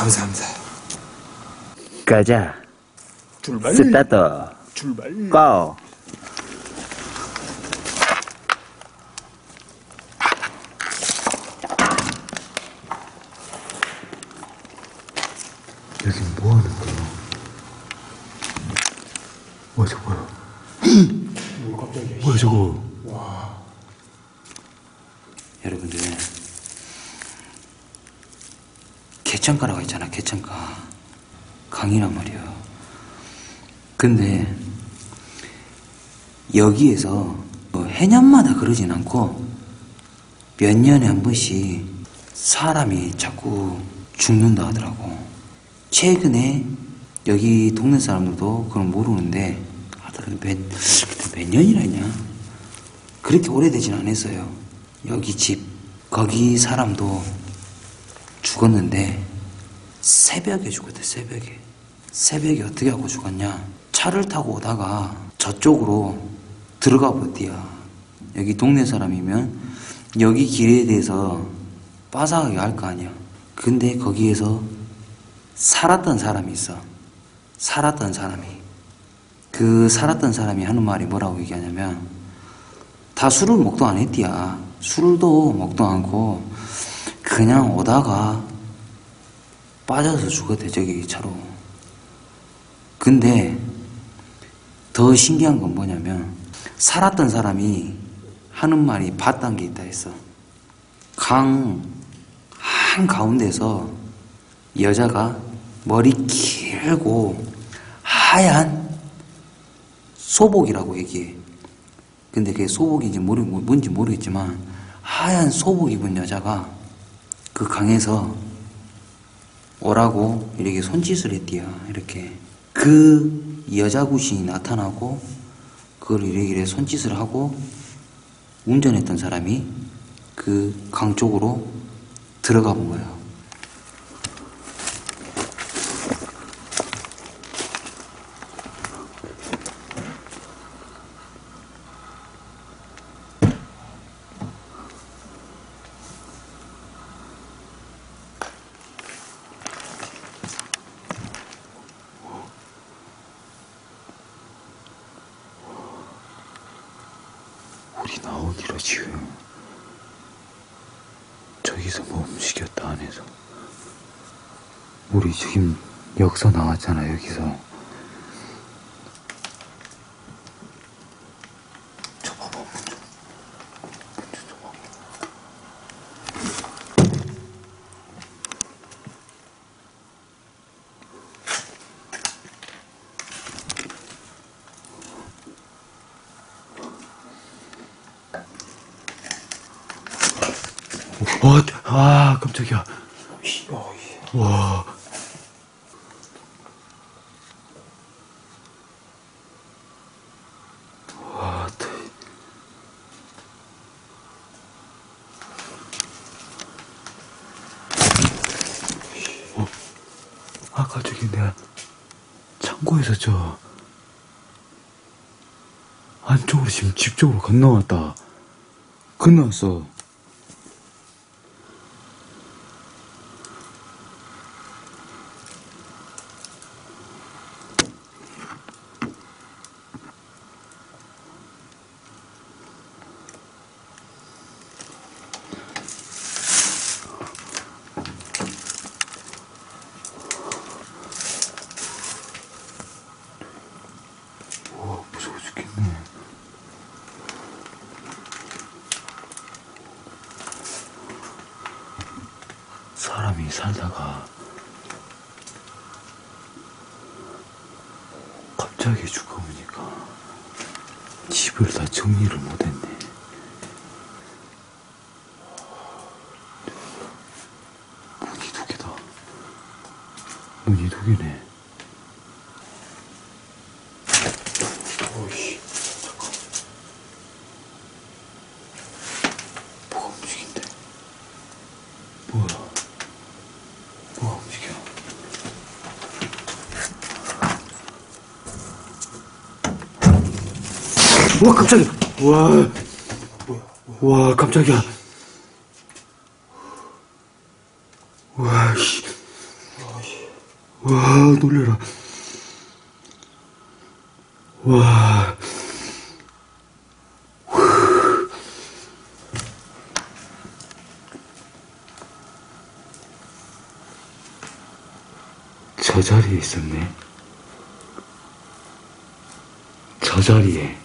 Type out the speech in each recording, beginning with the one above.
감사합니다. 가자. 출발. 스타트. 출발. 고. 여기 뭐 하는 거야? 와, 저거 뭐야? 뭐야, 저거? 여러분들 개천가라고 있잖아 개천가. 강이란 말이야. 근데 여기에서 뭐 해년마다 그러진 않고 몇 년에 한 번씩 사람이 자꾸 죽는다 하더라고. 최근에 여기 동네 사람들도 그건 모르는데 하더라도 몇, 몇 년이나 했냐? 그렇게 오래되진 않았어요. 여기 집, 거기 사람도 죽었는데 새벽에 죽었대, 새벽에. 새벽에 어떻게 하고 죽었냐? 차를 타고 오다가 저쪽으로 들어가 버디야. 여기 동네 사람이면 여기 길에 대해서 빠삭하게 할거 아니야. 근데 거기에서 살았던 사람이 있어. 살았던 사람이. 그 살았던 사람이 하는 말이 뭐라고 얘기하냐면 다 술을 먹도 안 했디야. 술도 먹도 않고 그냥 오다가 빠져서 죽었대 저기 차로. 근데 더 신기한 건 뭐냐면 살았던 사람이 하는 말이 봤던 게 있다 했어. 강 한 가운데서 여자가 머리 길고 하얀 소복이라고 얘기해. 근데 그게 소복인지 모르, 뭔지 모르겠지만 하얀 소복 입은 여자가 그 강에서 오라고 이렇게 손짓을 했디야 이렇게 그 여자 구신이 나타나고 그걸 이렇게 손짓을 하고 운전했던 사람이 그 강 쪽으로 들어가 본 거예요. 우리 나오기로 지금 저기서 뭐 움직였다 안에서 우리 지금 역서 나왔잖아 여기서 저 봐봐 문 좀. 문좀 줘봐 와, 아 깜짝이야 와 어, 아까 저기 내가 창고에서 저 안쪽으로 지금 집 쪽으로 건너왔다. 건너왔어. 와, 무서워 죽겠네. 사람이 살다가 갑자기 죽어보니까 집을 다 정리를 못했네. 문이 두 개다. 문이 두 개네. 오이씨, 잠깐. 뭐가 움직인대? 뭐야? 뭐가 움직여? 와, 깜짝이야! 와, 와, 깜짝이야! 와, 씨. 와, 놀래라. 와. 저 자리에 있었네. 저 자리에.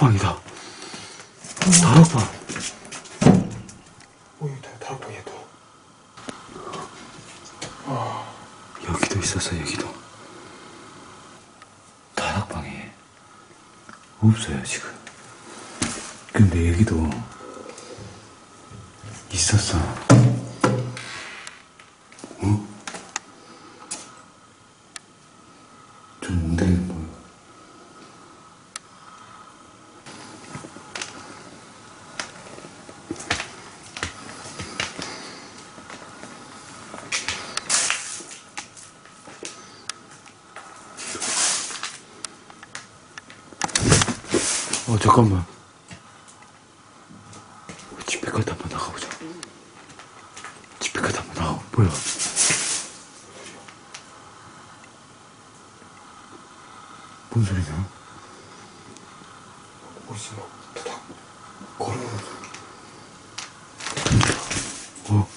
다락방이다. 다락방. 오, 여기 다- 다락방이야, 또. 여기도 있었어, 여기도. 다락방에 없어요, 지금. 근데 여기도 있었어. 어? 잠깐만. 집회까지 한번 나가보자. 집회까지 한번 나가. 뭐야? 뭔 소리냐? 우리 지금 막, 다 걸어오는 거. 어?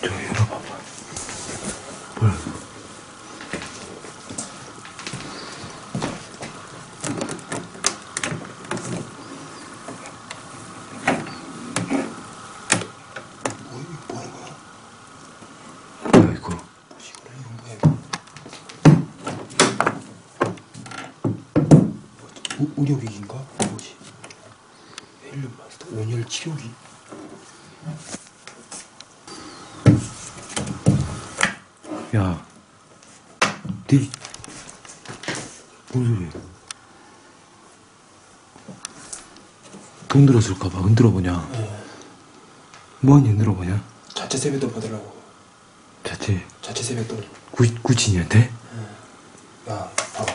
저 열어봐봐. 뭐야? 뭐, 이거 뭐 하는 거야? 뭐야 이거? 이거는 이런 거야. 우, 의료기기인가? 뭐지? 헬륨 마스터 온열 치료기? 야, 니, 뭔 소리야? 돈 들었을까봐 흔들어보냐? 네. 뭐하니 흔들어보냐? 자체 세뱃돈 받으려고. 자체 자체 세뱃돈. 구, 구친이한테? 야, 봐봐.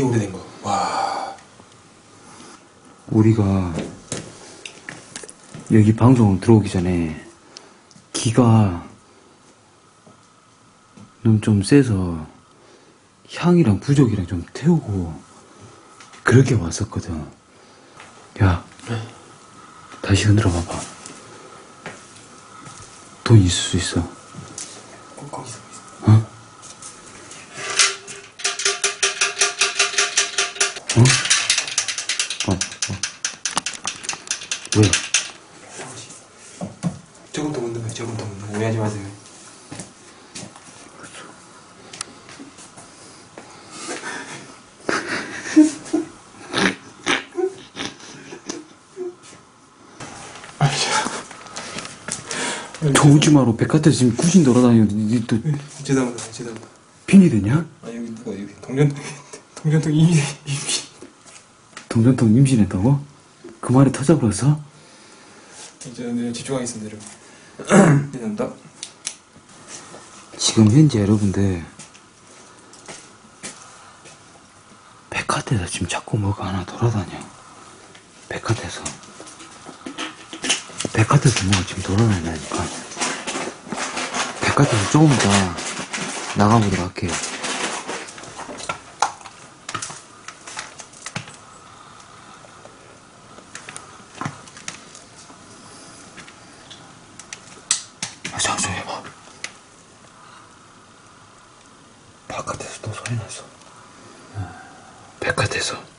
개 오래된 거. 와. 우리가 여기 방송 들어오기 전에 기가 너무 좀 세서 향이랑 부적이랑 좀 태우고 그렇게 왔었거든. 야, 다시 흔들어 봐봐. 돈 있을 수 있어. 거, 거기서, 거기서. 어? 어? 어, 어. 뭐야? 조금 더 묻는 거야, 조금 더 묻는 거. 오해하지 마세요. 조우지마로 백화점 지금 구신 돌아다니는데 니또 죄송합니다, 죄송합니다. 핀이 되냐? 아, 여기 누가 여기 동전, 동전통 이미, 이미. 동전통 임신했다고? 그 말이 터져버렸어? 이제 네, 집중하겠습니다, 여러분. 죄송합니다. 지금 현재 여러분들 백화점에서 지금 자꾸 뭐가 하나 돌아다녀 백화점에서 백화점에서 뭐가 지금 돌아다닌다니까 백화점에서 조금 이따 나가보도록 할게요 아, 잠시 해봐 바깥에서 또 소리 났어. 백화점에서.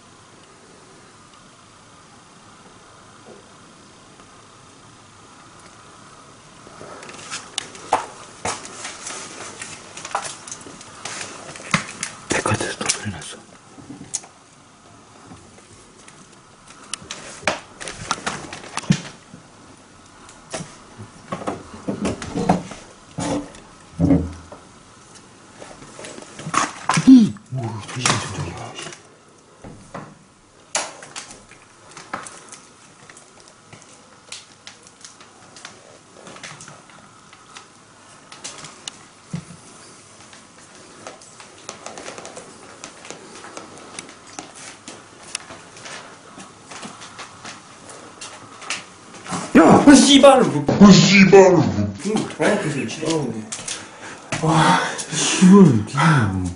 아, 씨발. 뭐, 아, 씨발. 중국 돌아가면서 치더라고네. 이걸 니는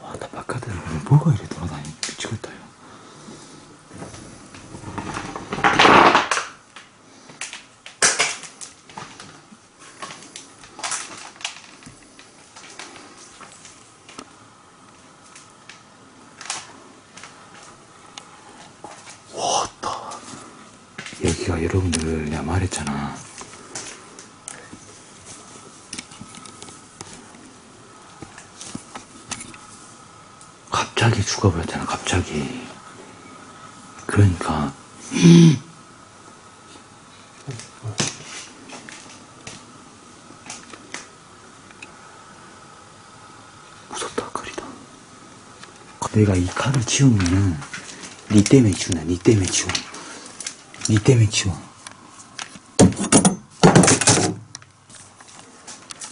와나 바깥에 뭐가 이래 돌아다니 미치겠다 야 왔다 여기가 여러분들 내가 말했잖아 갑자기 죽어버렸잖아, 갑자기. 그러니까. 무섭다, 거리다. 내가 이 칼을 치우면은, 니 때문에 치우나, 니 때문에 치워. 니 때문에 치워.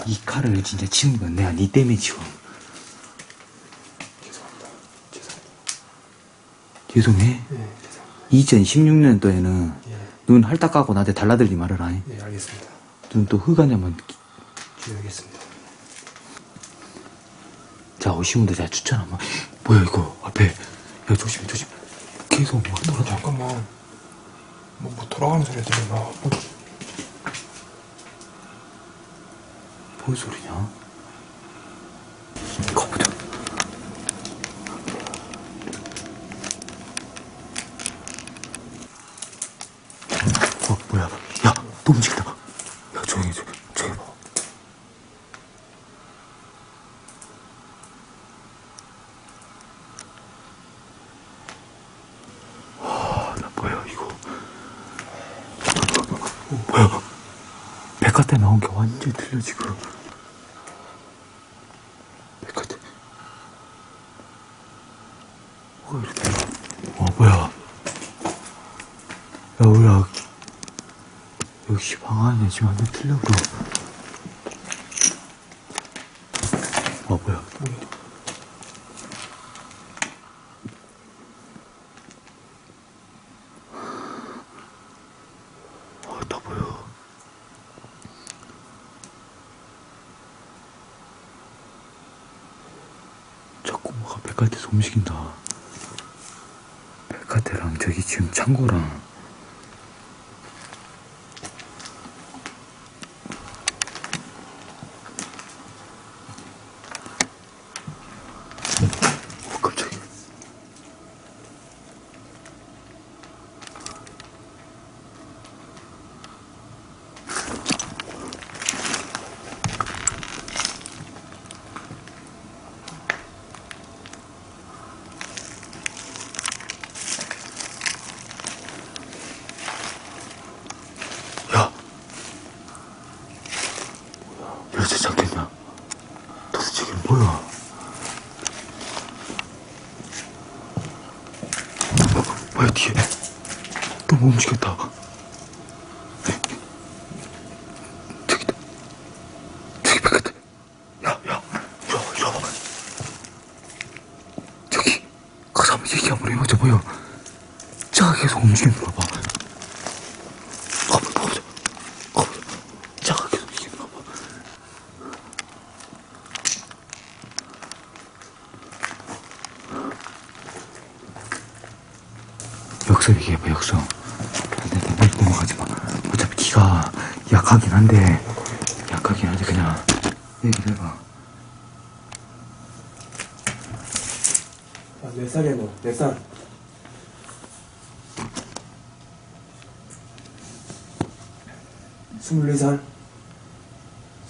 이 칼을 진짜 치운 건 내가 니 때문에 치워. 죄송합니다. 죄송합니다. 죄송해. 예, 죄송합니다. 2016년도에는 예, 눈 할딱 까고 나한테 달라들지 말아라. 잉. 예, 알겠습니다. 눈 또 흑안냐면 주의하겠습니다. 자 오신 분들 제가 추천 한번 뭐야 이거 앞에 야 조심해 조심 계속 뭐 어, 돌아다 잠깐만. 뭐, 뭐 돌아가는 소리가 들리나? 뭐, 뭔 소리냐 가보자 어 뭐야 야또 움직인다 야 조용히 해 조용히 조용히 봐 와, 나 뭐야 이거 어, 뭐야 백화대 나온 게 완전히 틀려 지금 백화대 뭐가 이렇게 와 뭐야? 야 뭐야 역시 방 안에 지금 완전 틀려 그럼 와 뭐야 아, 다 보여. 자꾸 뭐가 백화대에서 움직인다. 백화대랑 저기 지금 창고랑 어, 깜짝이야. 야! 왜 이렇게 잡겠냐? 도대체 이게 뭐야? 어, 뭐야, 뒤에. 또뭐 움직였다. 24살?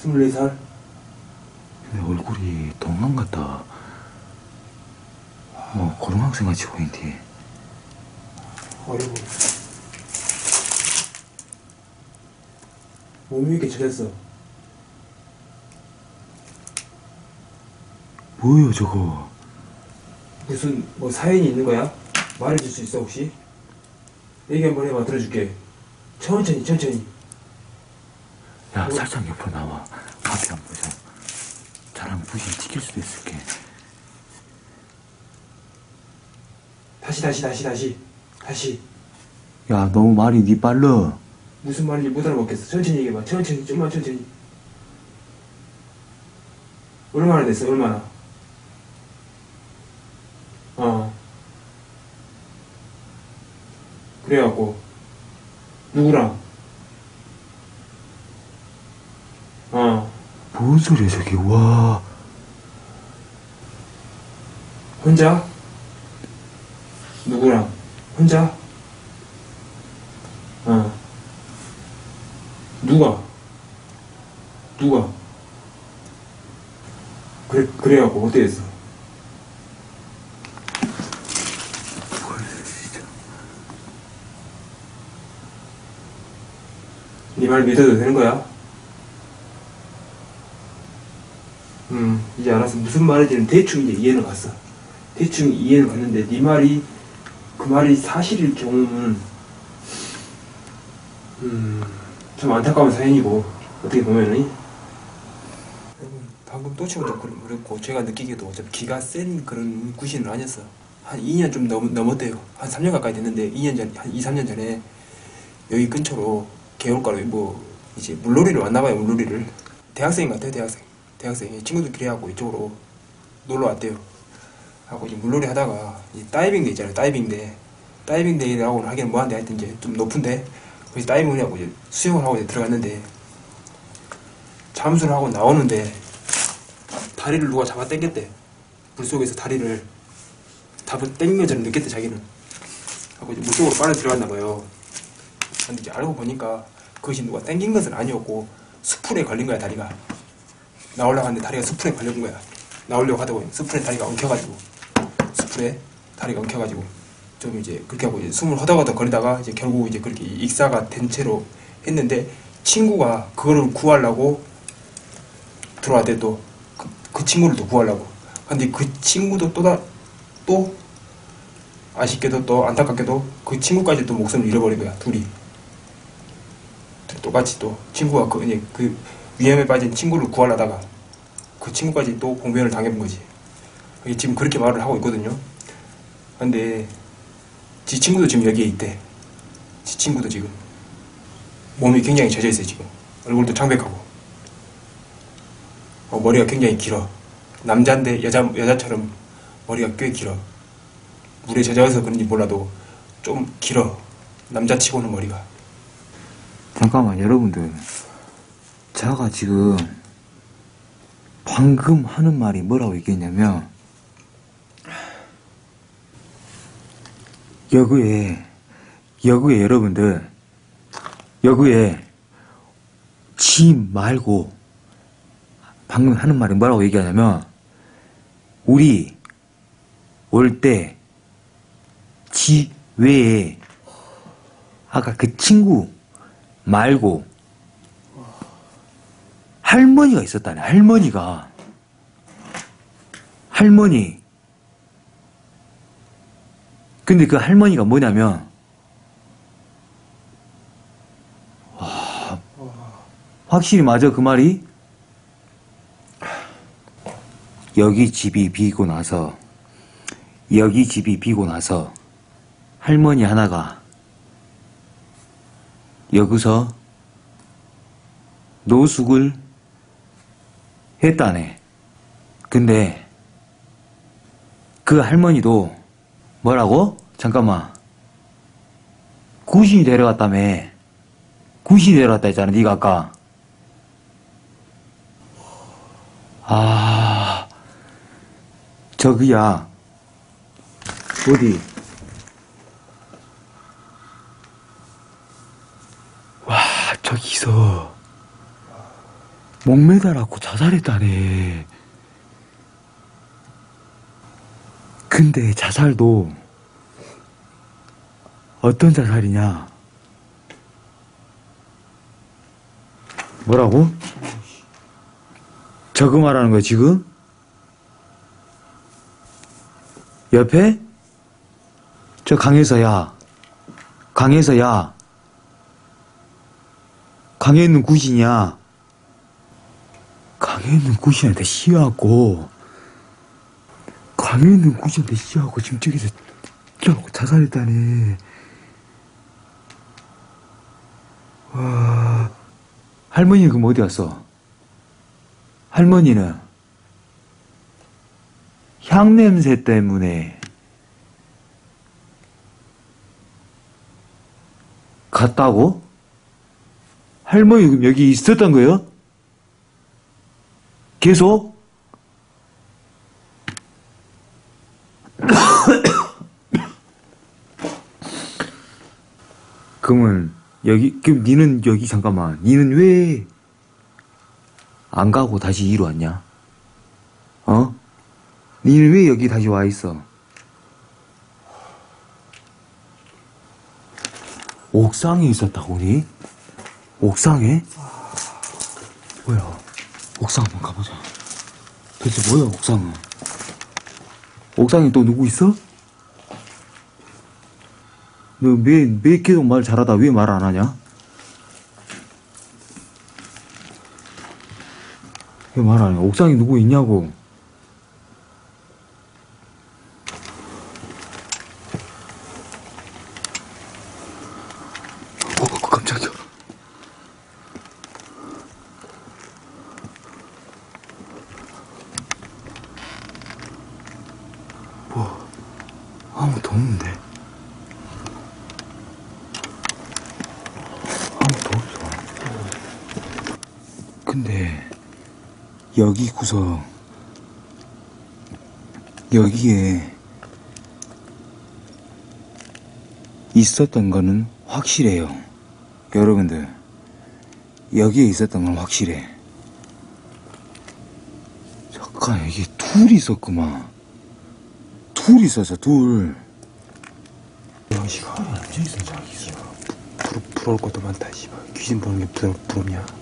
24살? 내 얼굴이 동안 같다. 어, 뭐 고등학생 같이 보이는데. 아이고. 몸이 이렇게 지냈어. 뭐예요 저거? 무슨 뭐 사연이 있는 거야? 말해줄 수 있어 혹시? 얘기 한번 해봐 들어줄게. 천천히 천천히. 살짝 옆으로 나와. 앞에 안 보자. 잘하면 부신 튀길 수도 있을게. 다시, 다시, 다시, 다시. 다시. 야, 너무 말이 니 빨라. 무슨 말인지 못 알아먹겠어. 천천히 얘기해봐. 천천히, 좀만 천천히. 얼마나 됐어, 얼마나? 어. 그래갖고, 누구랑? 어. 뭔 소리야, 저게, 와. 혼자? 누구랑? 혼자? 어. 누가? 누가? 그래, 그래갖고 어떻게 했어? 네말 믿어도 되는 거야? 음, 이제 알았어. 무슨 말인지는 대충 이제 이해는 갔어. 대충 이해는 갔는데, 네 말이, 그 말이 사실일 경우는, 음, 좀 안타까운 사연이고, 어떻게 보면은. 방금 또 치고도 그렇고, 제가 느끼기에도 어차피 기가 센 그런 구신은 아니었어. 한 2년 좀 넘, 넘었대요. 한 3년 가까이 됐는데, 2년 전, 한 2, 3년 전에, 여기 근처로 개울가로 뭐, 이제 물놀이를 왔나 봐요, 물놀이를. 대학생 같아요, 대학생. 대학생이 친구들끼리 하고 이쪽으로 놀러 왔대요. 하고 이제 물놀이 하다가 이 다이빙대 있잖아요. 다이빙대. 다이빙대라고는 하기는 뭐한데 하여튼 이제 좀 높은데 거기서 다이빙을 하고 이제 수영을 하고 이제 들어갔는데 잠수를 하고 나오는데 다리를 누가 잡아 당겼대. 물속에서 다리를 잡아 것처럼 느꼈대 자기는. 하고 이제 물속으로 빨려 들어갔나 봐요. 근데 이제 알고 보니까 그것이 누가 당긴 것은 아니었고 수풀에 걸린 거야 다리가. 하는데 다리가 수풀에 걸린 거야. 나오려고 하다 보니 수풀에 다리가 엉켜가지고 수풀에 다리가 엉켜가지고 좀 이제 그렇게 하고 이제 숨을 허덕허덕 거리다가 이제 결국 이제 그렇게 익사가 된 채로 했는데 친구가 그거를 구하려고 들어왔대 또 그, 그 친구를 또 구하려고. 근데 그 친구도 또다 또 아쉽게도 또 안타깝게도 그 친구까지 또 목숨을 잃어버린 거야 둘이. 똑같이 또 친구가 그 이제 그 위험에 빠진 친구를 구하려다가 그 친구까지 또 공변을 당해본 거지. 지금 그렇게 말을 하고 있거든요. 근데 지 친구도 지금 여기에 있대. 지 친구도 지금 몸이 굉장히 젖어 있어요 지금. 얼굴도 창백하고 어, 머리가 굉장히 길어. 남자인데 여자 여자처럼 머리가 꽤 길어. 물에 젖어서 그런지 몰라도 좀 길어. 남자치고는 머리가. 잠깐만, 여러분들. 제가 지금 방금 하는 말이 뭐라고 얘기했냐면 여구에 여구에 여러분들 여구에 지 말고 방금 하는 말이 뭐라고 얘기하냐면 우리 올 때 지 외에 아까 그 친구 말고 할머니가 있었다네, 할머니가. 할머니. 근데 그 할머니가 뭐냐면, 와, 확실히 맞아, 그 말이? 여기 집이 비고 나서, 여기 집이 비고 나서, 할머니 하나가, 여기서 노숙을 했다네. 근데 그 할머니도 뭐라고? 잠깐만. 구신이 데려갔다며. 구신이 데려갔다 했잖아, 네가 아까. 아, 저기야. 어디? 와, 저기서. 목매달았고 자살했다네. 근데 자살도 어떤 자살이냐? 뭐라고? 저거 말하는 거야, 지금? 옆에? 저 강에서야. 강에서야. 강에 있는 구신이야. 강에 있는 구신한테 씌워갖고, 강에 있는 구신한테 씌워갖고, 지금 저기서, 저 자살했다네. 할머니는 그럼 어디 갔어? 할머니는 향 냄새 때문에 갔다고? 할머니 그럼 여기 있었던 거예요? 계속? 그러면 여기 그럼 니는 여기 잠깐만 니는 왜 안 가고 다시 이로 왔냐? 어? 니는 왜 여기 다시 와 있어? 옥상에 있었다고 니? 옥상에? 뭐야? 옥상 한번 가보자. 도대체 뭐야 옥상은? 옥상에 또 누구 있어? 너 왜 왜 계속 말 잘하다 왜 말 안 하냐? 왜 말 안 해? 옥상에 누구 있냐고? 어, 어, 깜짝이야. 뭐, 아무도 없는데. 아무도 없어. 근데, 구석, 여기에 있었던 거는 확실해요. 여러분들, 여기에 있었던 건 확실해. 잠깐, 여기 둘이 있었구만. 둘이 있었어, 둘. 야, 씨발, 앉아있어, 자기, 씨발. 부러, 부러울 것도 많다, 씨발. 귀신 보는 게 부러, 부럽냐?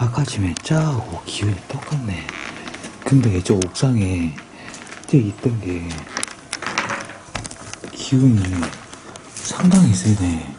아까 전에 짜고 기운이 똑같네. 근데 저 옥상에 저 있던 게 기운이 상당히 세네.